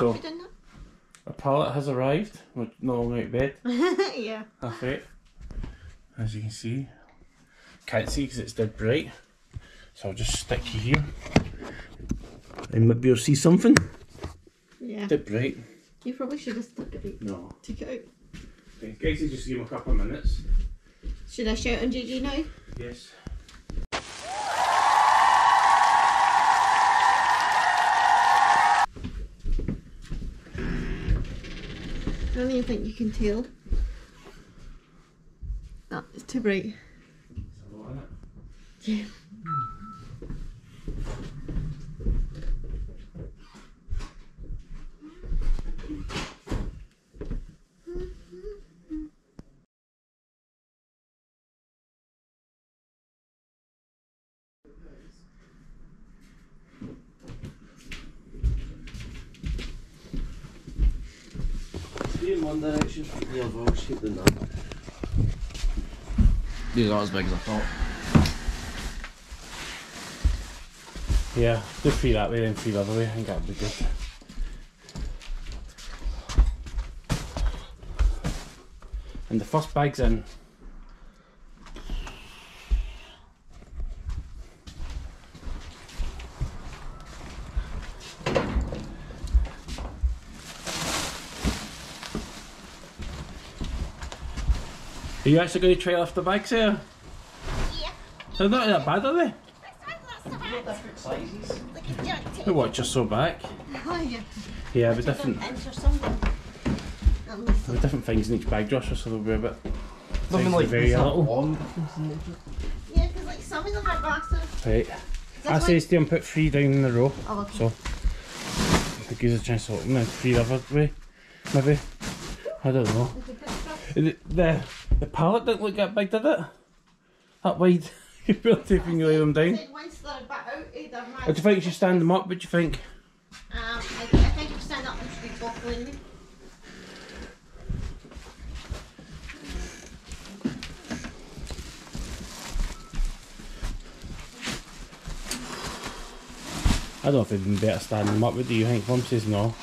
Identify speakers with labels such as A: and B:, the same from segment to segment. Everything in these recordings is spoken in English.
A: So-
B: Have we
A: A pallet has arrived. We're no longer out of bed.
B: yeah.
A: Half eight. As you can see. Can't see because it's dead bright. So I'll just stick you here. And maybe you'll see something.
B: Yeah.
A: Dead bright.
B: You probably should have stuck it out.
A: No.
B: Took it out.
A: Okay, guys, just give him a couple of minutes.
B: Should I shout on Gigi now?
A: Yes.
B: Don't even think you can tell. That is too bright.
A: There's a lot in it.
B: Yeah.
C: One direction, the other will shape than that. These aren't as big as I thought.
A: Yeah, do three that way, then three the other way. I think that'd be good. And the first bag's in. Are you actually going to try lift the bags here?
B: Yeah.
A: They're not that bad, are they?
C: Different sizes.
B: Like a jack
A: The watch are so back.
B: Oh yeah.
A: Yeah, but different,
B: Inch or something. Um,
A: with different things in each bag, Joshua, so they'll be a bit.
C: Nothing like
A: very little.
C: long difference in nature.
B: yeah, because like some of them are massive.
A: Right. I
B: this
A: say
B: one-
A: stay and put three down in a row.
B: Oh, okay.
A: So it gives us a chance to open and three the other way. Maybe. I don't know. The, the the pallet didn't look that big, did it? That wide. you barely taking lay them down.
B: Once they're a bit out, eh, they're mad.
A: Or do you think you should stand them up? What do you think?
B: Um, I, I think if you stand up and should be buckling me.
A: I don't know if it'd been better standing them up. What do you think? Mum says no.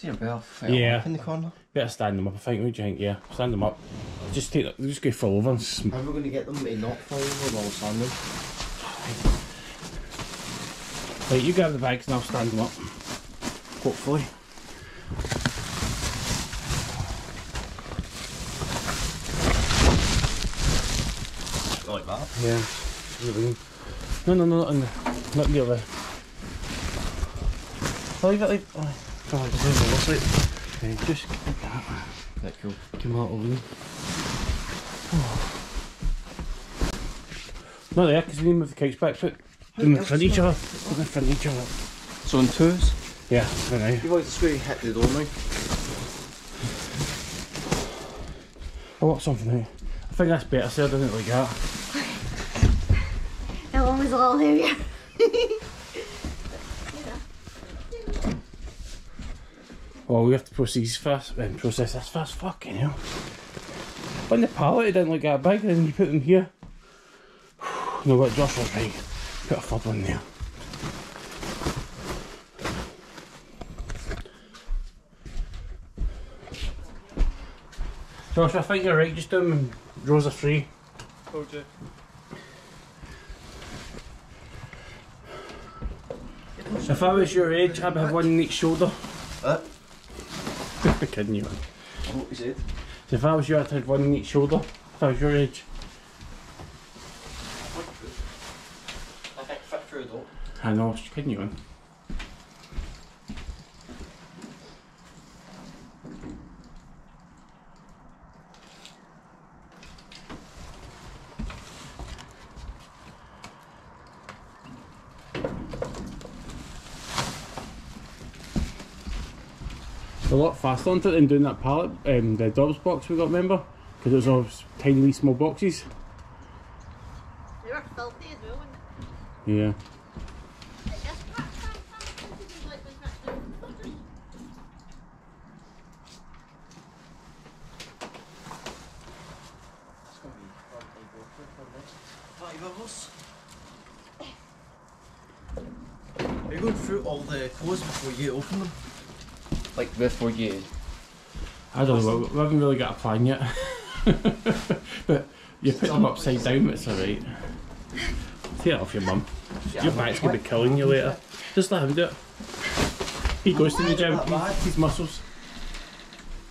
C: See a bell
A: Yeah.
C: in the corner.
A: Better stand them up. I think. What do you think? Yeah, stand them up. Just take. the- Just go fall over and sm-
C: How are we going to get them to not fall over while standing?
A: Right, you grab the bags and I'll stand them up. Hopefully.
C: Like that.
A: Yeah. No, no, no, not in the, not the other. I'll leave it like. Oh, Leave it this way. Okay, just like that.
C: Cool.
A: A little lean. Not there, because we move the couch back foot. In front of each other. In front of each other.
C: So in twos,
A: Yeah, for now.
C: you've always to hit the door now.
A: I want something out. I think that's better, so I don't like that.
B: That one was a little heavier.
A: Oh, we have to process fast and process this fast. Fucking hell. On the pallet, it didn't look that big, and you put them here. no, what Josh was right. Put a third one there. Josh, I think you're right. Just do them in rows of three.
C: Told you.
A: If I was your age, I'd have one in each shoulder.
C: What?
A: I'm kidding you.
C: What said?
A: So if I was you, I'd have one in each shoulder. If I was your age.
C: I think fit through a door.
A: I know, just kidding you, A lot faster on it than doing that pallet, um, the Dobbs box we got, remember? Because it was all tiny wee small boxes.
B: They were filthy as well, weren't
A: Yeah.
B: they? Like, just crack, crack, crack, this is like when cracked down.
C: It's going to be five levels. Are you going through all the clothes before you open them?
D: Like before you.
A: I don't know, we we haven't really got a plan yet. but you put them upside down, it's alright. Take it off your mum.
D: Yeah,
A: Your back's gonna be killing you later. Just let him do it. He goes to the gym,
C: Not bad.
A: he's, he's muscles.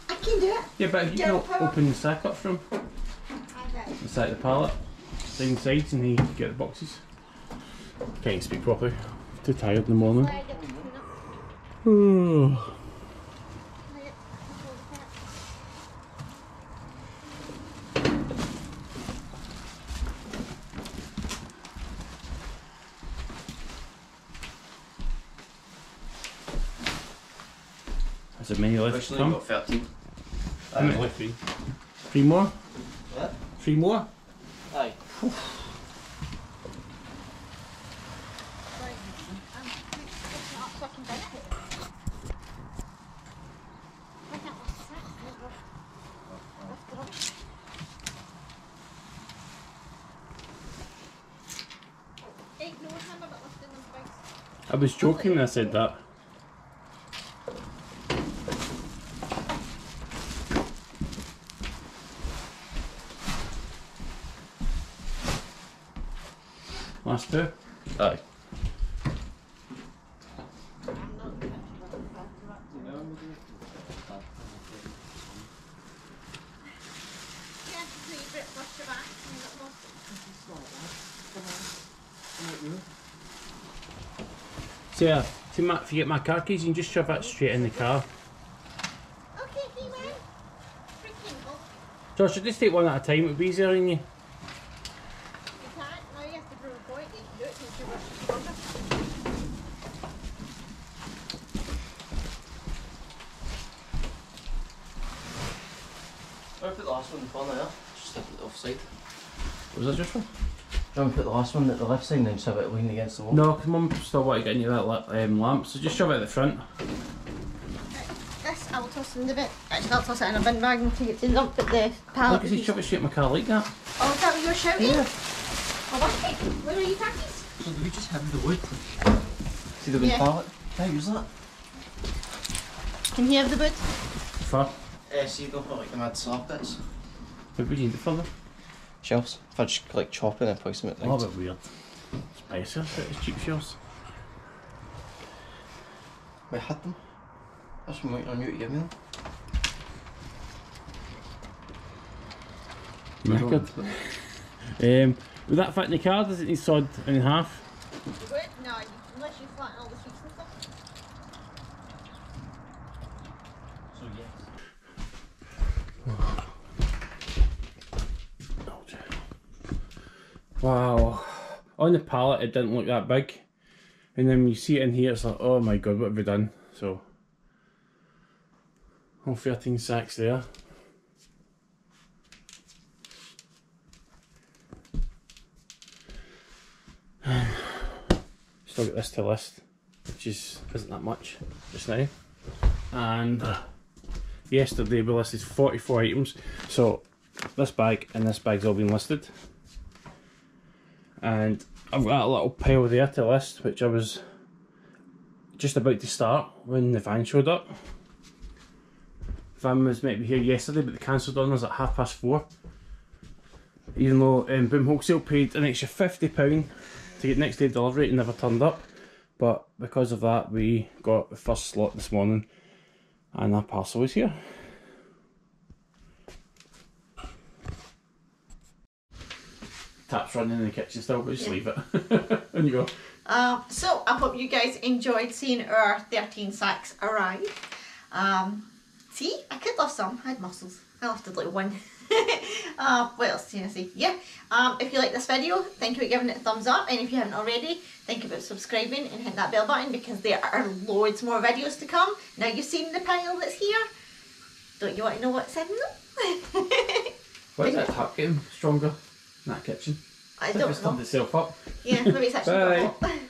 B: I can do it.
A: Yeah, but if you can
B: a
A: open the sack up from
B: I bet.
A: the side of the pallet, side and sides, and he can get the boxes. Can't speak properly. Too tired in the morning.
B: I get to clean up.
A: Oh.
B: I get to control the cat.
A: There's a many left to come.
D: got 13.
A: How many left? Three. Three more?
D: What?
A: Three more?
D: Aye.
B: Right. It's not fucking bad. I can't lift the sack. Lift it up. Ain't no hammer but lifting them things.
A: I was joking when I said that. Last two.
D: Aye.
B: Yeah, so you bit wash your back and you got more.
A: So yeah, see my, if you get my car keys, you can just shove that straight in the car.
B: Okay, see man. Freaking.
A: Josh, should just take one at a time, it would be easier on you.
B: You can't. Now you have to prove a point. You can do it since you're rushing longer.
D: I put the last one in the corner there. Just stick it offside.
A: Was that just one?
D: Do you want to put the last one at the left side and then shove it leaning against the wall?
A: No, because mum still want to get into that um, lamp, so just shove it at the front.
B: This I will toss in the bin. Actually, I'll toss it in a bin bag until it's dump at the pallet.
A: Look, because he shove it straight in my car like that.
B: Oh, is that what you were shouting?
A: Yeah.
B: Oh, what? Where are you khakis?
D: So do we just have the wood? See the wood
B: Yeah.
D: pallet? Can I use that?
B: Can you have the boot?
A: For?
D: Eh, see, you don't put like the mad sockets.
A: What would you need it for though?
D: Shelves. If I just like chop it and place them at things.
A: A little
D: night.
A: bit weird. It's nicer, but it's cheap shells.
D: We had them. That's been waiting on you to give me them.
A: Knackered. Um, would that fit in the car? Does it need sawed in half?
B: No, unless you flatten all the seats and stuff.
D: So yes.
A: Wow. On the pallet, it didn't look that big. And then when you see it in here, it's like, oh my god, what have we done? So, all 13 sacks there. Still got this to list, which is isn't that much just now. And uh, yesterday we listed 44 items. So this bag and this bag's all been listed. And I've got a little pile there to list, which I was just about to start when the van showed up. Van was meant to be here yesterday, but they cancelled on us at half past four. Even though um, Boom Wholesale paid an extra £50 to get next day delivery, it never turned up. But because of that, we got the first slot this morning, and our parcel is here. Taps running in the kitchen still, but just
B: Yeah.
A: leave it. and you go,
B: Um, so I hope you guys enjoyed seeing our 13 sacks arrive. Um, see, I could lift some. I had muscles. I lifted like one. uh, what else can I say? Yeah. Um, if you like this video, think about giving it a thumbs up. And if you haven't already, think about subscribing and hit that bell button because there are loads more videos to come. Now you've seen the pile that's here. Don't you want to know what's in them?
A: why is that tap getting stronger that kitchen?
B: I don't
A: turned
B: know.
A: itself up.
B: Yeah, maybe it's actually
A: Bye.